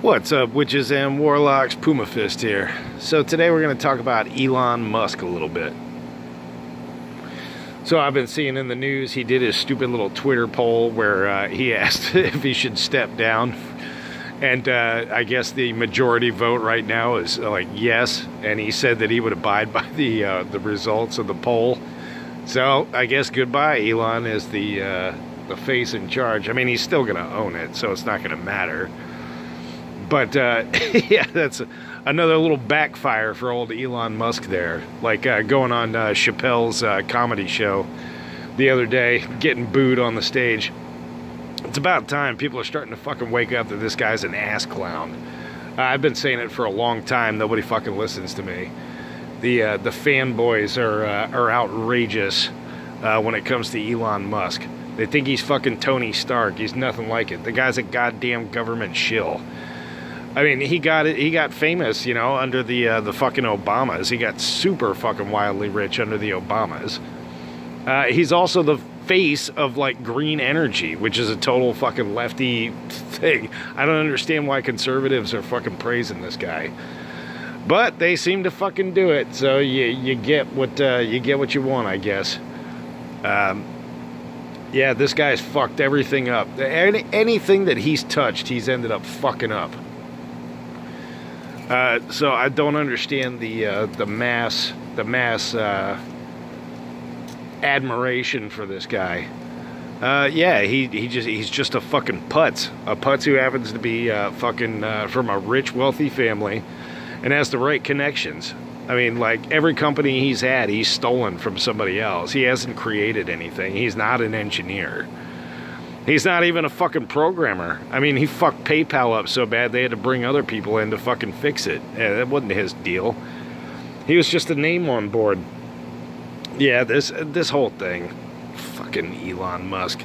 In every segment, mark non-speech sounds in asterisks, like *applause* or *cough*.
What's up, witches and warlocks? Puma Fist here. So today we're going to talk about Elon Musk a little bit. So I've been seeing in the news he did his stupid little Twitter poll where uh, he *laughs* asked if he should step down, and uh, I guess the majority vote right now is uh, like yes, and he said that he would abide by the uh, the results of the poll. So I guess goodbye, Elon, is the uh, the face in charge. I mean, he's still going to own it, so it's not going to matter. But uh, *laughs* yeah, that's another little backfire for old Elon Musk there. Like uh, going on uh, Chappelle's uh, comedy show the other day, getting booed on the stage. It's about time people are starting to fucking wake up that this guy's an ass clown. Uh, I've been saying it for a long time. Nobody fucking listens to me. The uh, the fanboys are are outrageous when it comes to Elon Musk. They think he's fucking Tony Stark. He's nothing like it. The guy's a goddamn government shill. I mean, he got it. He got famous, you know, under the uh, the fucking Obamas. He got super fucking wildly rich under the Obamas. Uh, he's also the face of like green energy, which is a total fucking lefty thing. I don't understand why conservatives are fucking praising this guy, but they seem to fucking do it. So you you get what uh, you get what you want, I guess. Um, yeah, this guy's fucked everything up. Any, anything that he's touched, he's ended up fucking up. Uh, so I don't understand the uh, the mass the mass uh, admiration for this guy. Uh, yeah, he he just he's just a fucking putz, a putz who happens to be uh, fucking from a rich, wealthy family, and has the right connections. I mean, like every company he's had, he's stolen from somebody else. He hasn't created anything. He's not an engineer. He's not even a fucking programmer. I mean, he fucked PayPal up so bad they had to bring other people in to fucking fix it. Yeah, that wasn't his deal. He was just a name on board. Yeah, this this whole thing. Fucking Elon Musk.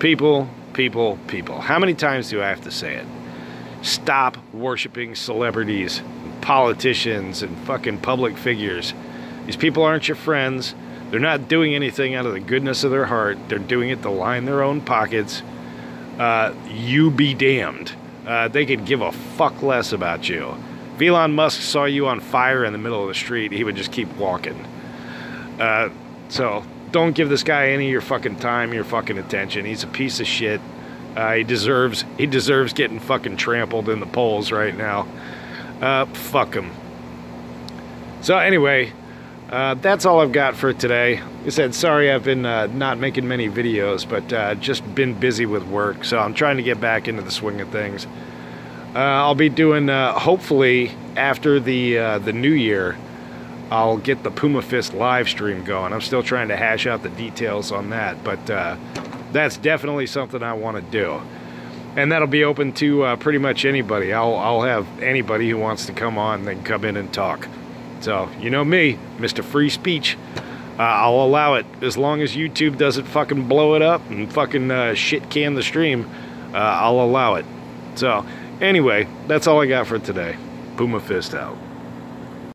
People, people, people. How many times do I have to say it? Stop worshiping celebrities politicians and fucking public figures. These people aren't your friends. They're not doing anything out of the goodness of their heart. They're doing it to line their own pockets. Uh, you be damned. Uh, they could give a fuck less about you. If Elon Musk saw you on fire in the middle of the street, he would just keep walking. Uh, so don't give this guy any of your fucking time, your fucking attention. He's a piece of shit. Uh, he deserves he deserves getting fucking trampled in the polls right now. Uh, fuck him. So anyway, uh, that's all I've got for today. I said, sorry I've been uh, not making many videos, but uh, just been busy with work, so I'm trying to get back into the swing of things. Uh, I'll be doing, uh, hopefully, after the uh, the new year, I'll get the Puma Fist live stream going. I'm still trying to hash out the details on that, but that's definitely something I want to do and that'll be open to pretty much anybody. I'll, I'll have anybody who wants to come on, then come in and talk. So, you know me, Mr. Free Speech. Uh, I'll allow it as long as YouTube doesn't fucking blow it up and fucking uh, shit can the stream. Uh, I'll allow it. So, anyway, that's all I got for today. Puma Fist out.